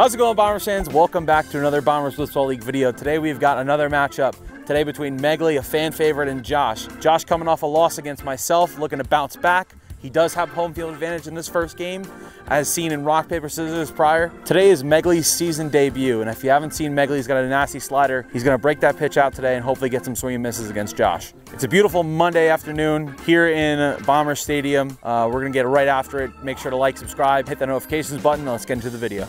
How's it going, Bombers fans? Welcome back to another Bombers Blitzball League video. Today we've got another matchup. Today between Megley, a fan favorite, and Josh. Josh coming off a loss against myself, looking to bounce back. He does have home field advantage in this first game, as seen in rock, paper, scissors prior. Today is Megley's season debut, and if you haven't seen Megley, he's got a nasty slider. He's gonna break that pitch out today and hopefully get some swing and misses against Josh. It's a beautiful Monday afternoon here in Bomber Stadium. Uh, we're gonna get right after it. Make sure to like, subscribe, hit the notifications button, let's get into the video.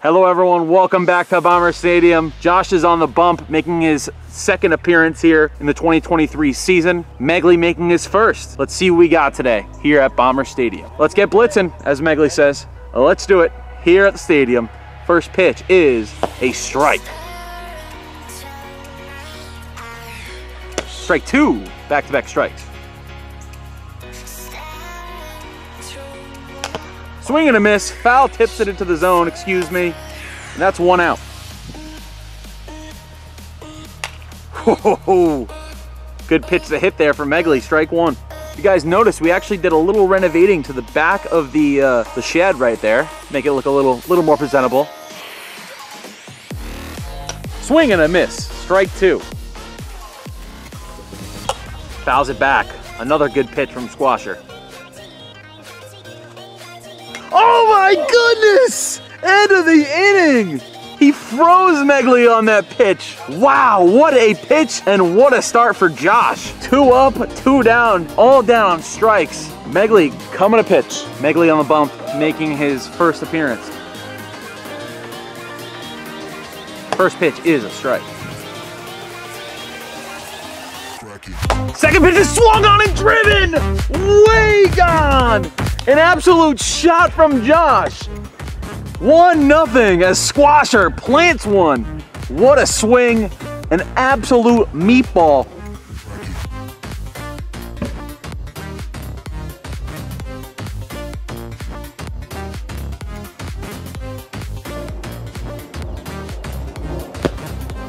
Hello everyone, welcome back to Bomber Stadium. Josh is on the bump, making his second appearance here in the 2023 season. Megley making his first. Let's see what we got today here at Bomber Stadium. Let's get blitzing, as Megley says. Uh, let's do it here at the stadium. First pitch is a strike. Strike two, back-to-back strikes. Swing and a miss. Foul tips it into the zone, excuse me. And that's one out. Whoa, good pitch to hit there for Megley, strike one. You guys notice we actually did a little renovating to the back of the uh, the shed right there. Make it look a little, little more presentable. Swing and a miss, strike two. Fouls it back. Another good pitch from Squasher. Oh my goodness! End of the inning! He froze Megley on that pitch. Wow, what a pitch and what a start for Josh. Two up, two down, all down strikes. Megley coming to pitch. Megley on the bump, making his first appearance. First pitch is a strike. Second pitch is swung on and driven! Way gone! An absolute shot from Josh. One nothing as Squasher plants one. What a swing. An absolute meatball.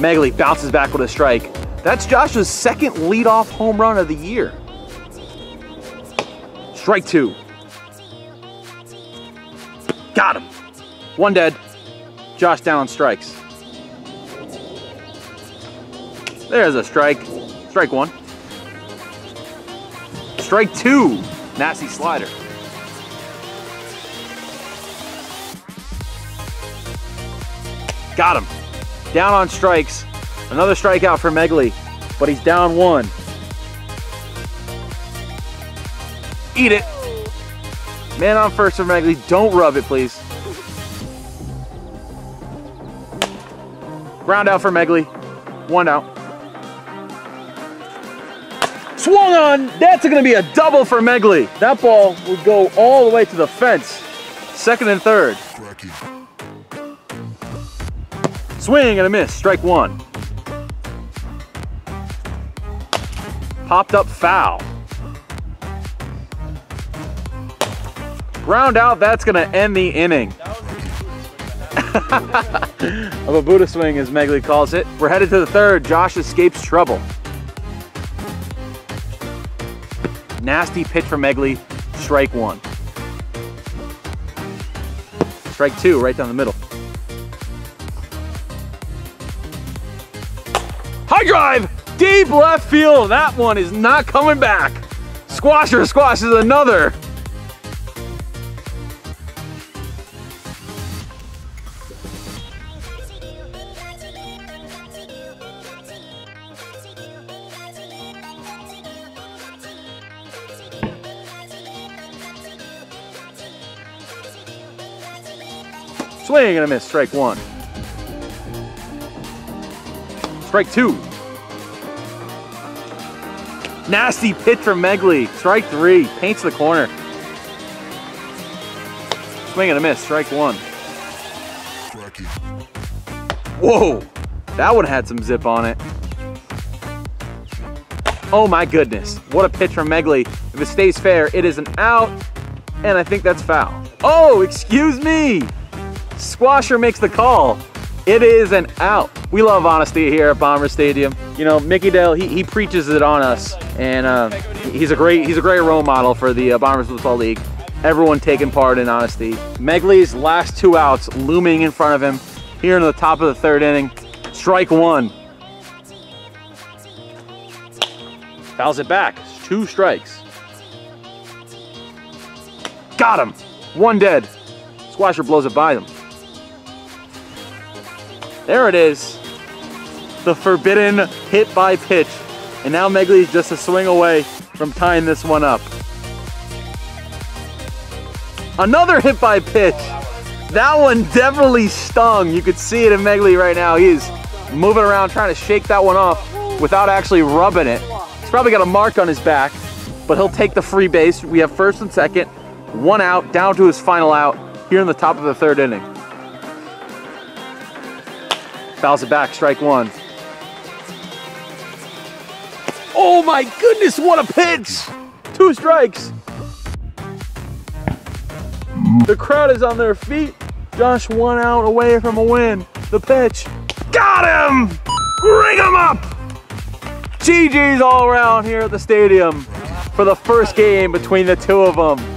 Megley bounces back with a strike. That's Josh's second leadoff home run of the year. Strike two. Got him. One dead. Josh down on strikes. There's a strike. Strike one. Strike two. Nasty slider. Got him. Down on strikes. Another strikeout for Megley, but he's down one. Eat it. Man on first for Megley. Don't rub it, please. Ground out for Megley. One out. Swung on. That's going to be a double for Megley. That ball would go all the way to the fence. Second and third. Swing and a miss. Strike one. Popped up foul. Ground out, that's gonna end the inning. of a Buddha swing, as Megley calls it. We're headed to the third. Josh escapes trouble. Nasty pitch from Megley. Strike one. Strike two, right down the middle. High drive! Deep left field. That one is not coming back. Squasher squashes another. Swing and a miss, strike one. Strike two. Nasty pitch from Megley. Strike three. Paints the corner. Swing and a miss. Strike one. Whoa. That one had some zip on it. Oh my goodness. What a pitch from Megley. If it stays fair, it is an out. and I think that's foul. Oh, excuse me. Squasher makes the call. It is an out. We love honesty here at Bomber Stadium. You know, Mickey Dale, he, he preaches it on us, and uh, he's a great he's a great role model for the uh, Bombers Football League. Everyone taking part in honesty. Megley's last two outs looming in front of him here in the top of the third inning. Strike one. Fouls it back. Two strikes. Got him. One dead. Squasher blows it by them. There it is. The forbidden hit by pitch. And now Megley's just a swing away from tying this one up. Another hit by pitch. That one definitely stung. You could see it in Megley right now. He's moving around trying to shake that one off without actually rubbing it. He's probably got a mark on his back, but he'll take the free base. We have first and second, one out, down to his final out here in the top of the third inning. Fouls it back, strike one. Oh my goodness, what a pitch! Two strikes. The crowd is on their feet. Josh one out away from a win. The pitch. Got him! Ring him up! GG's all around here at the stadium for the first game between the two of them.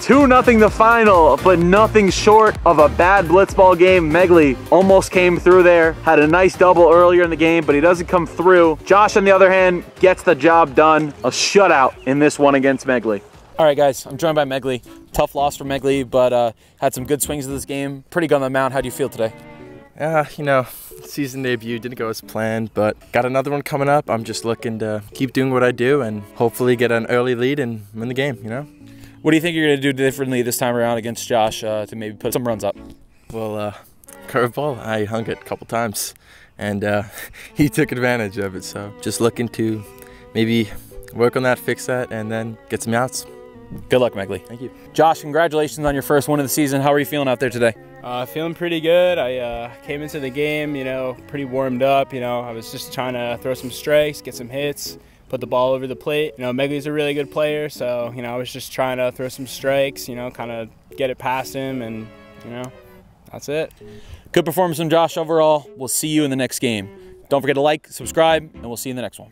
2 nothing the final, but nothing short of a bad blitzball game. Megley almost came through there, had a nice double earlier in the game, but he doesn't come through. Josh, on the other hand, gets the job done. A shutout in this one against Megley. All right, guys, I'm joined by Megley. Tough loss for Megley, but uh, had some good swings of this game. Pretty good on the mound. How do you feel today? Yeah, you know, season debut didn't go as planned, but got another one coming up. I'm just looking to keep doing what I do and hopefully get an early lead and win the game, you know? What do you think you're going to do differently this time around against Josh uh, to maybe put some runs up? Well, uh, curveball, I hung it a couple times and uh, he took advantage of it. So just looking to maybe work on that, fix that, and then get some outs. Good luck, Megley. Thank you. Josh, congratulations on your first win of the season. How are you feeling out there today? Uh, feeling pretty good. I uh, came into the game, you know, pretty warmed up. You know, I was just trying to throw some strikes, get some hits, put the ball over the plate. You know, Megley's a really good player, so you know, I was just trying to throw some strikes. You know, kind of get it past him, and you know, that's it. Good performance from Josh overall. We'll see you in the next game. Don't forget to like, subscribe, and we'll see you in the next one.